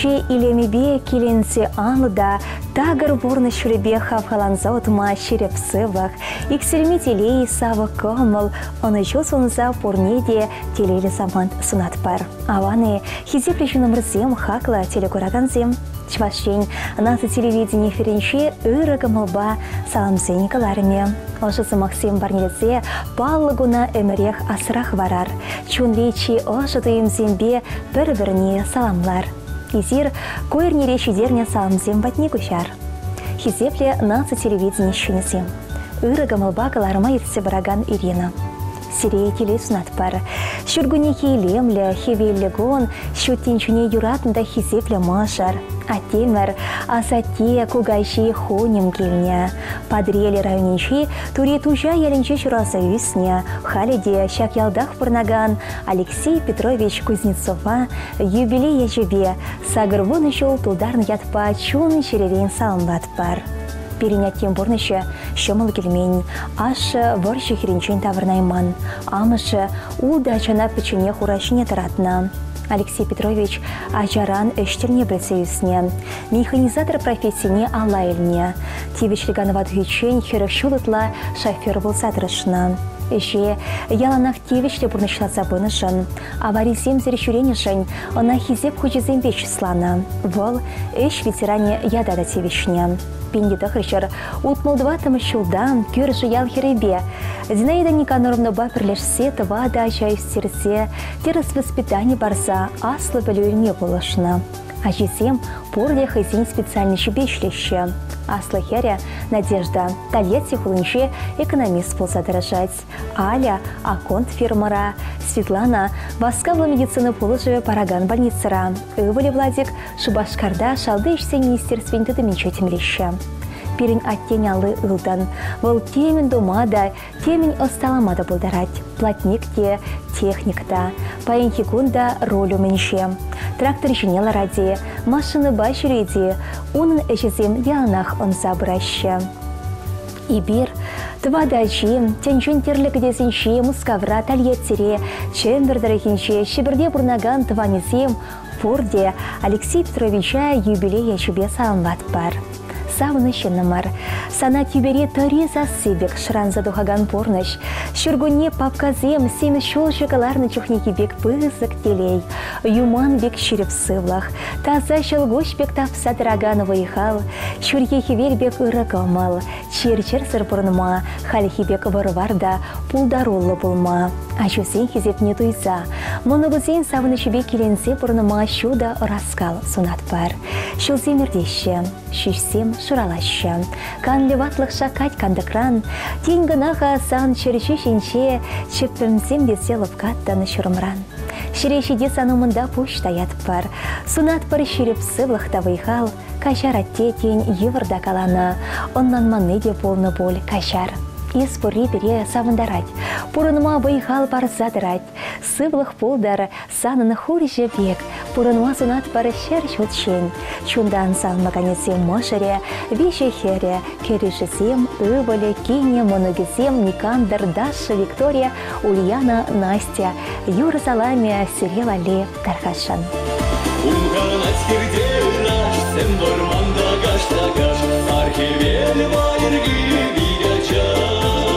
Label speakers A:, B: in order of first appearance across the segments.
A: Пүче илемебе келенсе анлыда тагыр бурны шүребе хавхаланза отма шереп сывлах, иксерме телей савы комыл, оны жыл сонза порнеде телейлі заман сунат бар. Аваны хизе причинымырзем хакла телекураганзем. Чвашень, насы телевидение херенче ырыгы мылба саламзеникаларыме. Ошысы Максим Барнелесе паллыгуна эмерех асрах варар. Ошы тыйымзембе бір-біріне саламлар. Изир койырнере шидерне саламзем батне күшар. Хизепле насы телевидение шүнесем. Ырыгы мылба каларыма етсе бараган Ирина сирее телесунат бар. Шүргүне хейлемлі, хевеллегон, шүттенчүне юратында хизеплі машар. Атемір, асате, кугайши хонем келне. Падрелі районенші туре тужа шурасы үсне, халиде шак ялдах пырнаган Алексей Петрович Кузнецова юбилей ежебе сагырвуны жол тударны ятпа чун шеревен салынбат бар перенятен борнышы шымыл келмень, ашы варшы херенчен тавырнайман, амышы улда чана печене хурашыне таратна. Алексей Петрович ажаран эштерне білсе үсіне. Механизатор профессияне алла еліне. Тивечліган вадгючен херек шулытла шофер болса. Эше яланах тивечле бұрнышласа бынышын. Аварисем зерещуренешін, она хизеп хучезем слана. Вол эш ветеране ядада тивечне пенде тахырчар утмылдыватым шулдан кюржы ял херебе. Зинаида Никаноровна ба пірлешсе тывада серсе, терес воспитание барса аслы білуіне болышына. Ажесем пурде хызин специальный шубешлеще. Аслы херя Надежда Тольятти хулынче экономист болса дырышать. Аля аконт фирмара. Светлана Васкавла медицины полыжы параган больницара. Ывали Владик Шубашкарда шалды ішсе министерствен тедімінче темлеще пирин аттен алы ылдан. Вăл темін думада, темін осталамада бұлдарать. Платник те, техник та. Паянхи кунда роль меньше. Трактор жинела ради, машины баширеди, унын эшезем ялнах он забраща. Ибир, Твада чим, тенчен терлік десінші мұскавра тәлетсіре, чембердірекенше шибірде бұрнаган тванезем, Форде Алексей Петровича юбилея чубе салынбат бар савны мар. Сана тюбере тăри засыбек шранза тухаган порныш. Шүргуне папказем семі шол шокаларны чухнеки бек пызык телей. Юман бек ширіп сывлах. Таза шылгош бек тапса дыраган вайхал. Шүрге хевел бек ырыкамал. Чер-чер сыр пұрныма. Хальхи бек варварда пулдаруллы булма. Ачусен хизеп не туйса. Монобызен савны шүбек келенсе пұрныма шуда раскал сунат бар. Шылземердеші, шишсем шуралашы. Кан леватлық шакать кандыкран, тень гынаға сан черчи шинче, чеппімсем беселіп каттаны шурымран. Ширешеде санумында пушта ятып бар. Сунат пар ширеп сывлықта вайхал, кашар атте тень евырда каланы, оннан манны де полны боль кашар. Ис пурри бере савындарать, пурынма вайхал бар задырать, сывлық полдар санын хурже бек, пурынма сунат пары шер чутшен. Чундан салмаганесем мошере, више хере, керешесем, ывале, кине, моногесем, Никандр, Даша, Виктория, Ульяна, Настя, Юра Саламия, Сирела Ле, Тархашан. Улганать наш, сен борманда гаштагаш, архивель майырги future.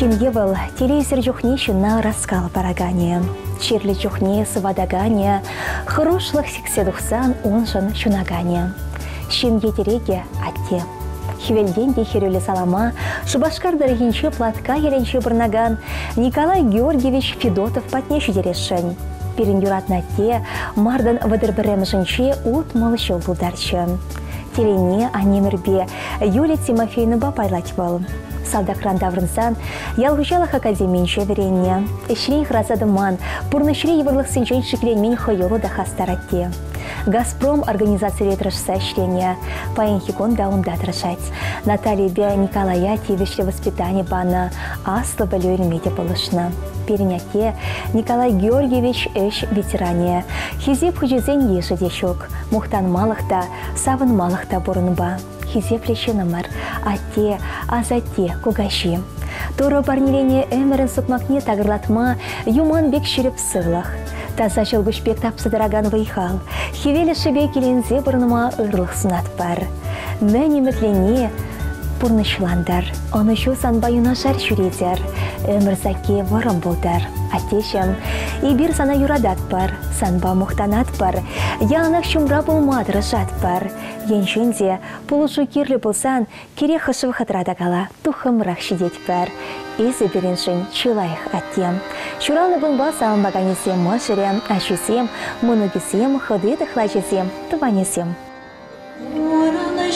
A: Евыл телевизор на раскал парагане. Чирлі чухне сывадагане, хорошлық сікседухсан оншын шунагане. Шин етереге атте. Хивелден де салама, Шубашкар дорогинче платка еленче бұрнаган Николай Георгиевич Федотов патне шедерешін. Перін юратна те, мардан вадырбірем жынче ут малышыл бұлдарчы. Телене анемірбе Юлия Тимофеевна бапайлать был. Салдакран даврынсан, ялгучалах академиинче веренне. Эшлей хразадыман, пурнышре евырлық синчен шикленмен хойолу да хастаратте. «Газпром» организация тырышса члене, паян хикон даунда тырышать. Наталья Бя Николая тивишле воспитание бана, аслы білуін меде болышны. Переняте Николай Георгиевич эш ветеране. Хизеп хужизен еші дешок. Мухтан малықта, савын малықта бұрынба. Хизеп лешенімір, атте, азатте, кугаши. Торы парнелене әмірін сұтмақне тағырлатма, юман бек шіріп сылық. Таза жылгүшпек тапсыдыраган вайхал. Хевелі шыбе келензе бұрныма ұрлық сынат бар. Мәне мүтлене пурнышландар. Оны шу санба юнашар шүредер. Өмірзаке варым болдар. Атешім, ибір сана юрадат бар, санба мұқтанат бар. Янақ шумра болмадыры жат бар. Еншінде пулышу керлі болсан, кере хышып хытрада кала, тухымырақ шидет бар. Есі беріншін чылайық аттем. Шуралы бұнба сауын бағанесем мұшырем, ашесем, мұнығесем, ходы тұхлачесем, тұванесем.
B: Хорана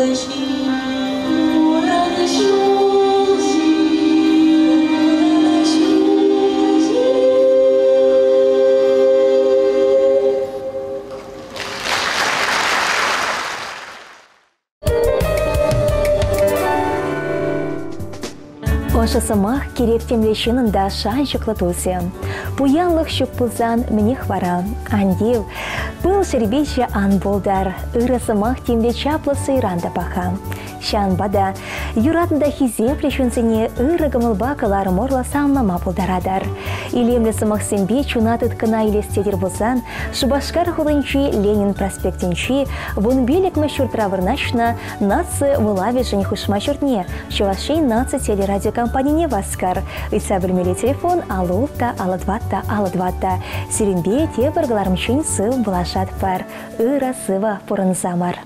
B: шулаши, урана шулаши, урана шулаши.
A: Ошы сымақ керек пұлзан міне хвара. Андев, бұл шербейші ан болдар. Үрі сымақ темле чаплы сайранда баха. Шанбада. Юратында хизе плешунсене ыры гымылба кылар морла пулдарадар. Илемлі сымақсенбе чунатыт кына илестедер болсан, Шубашкар хулынчи Ленин проспектенчи, вон белек мәшүр травырначна, нация вылави жын хушма чуртне, шувашей нация телерадиокомпанияне васкар. Ица білмелі телефон алуфта, аладватта, аладватта. Сиренбе те баргаларымчын сыл булашат пар. Ыра сыва пурын замар.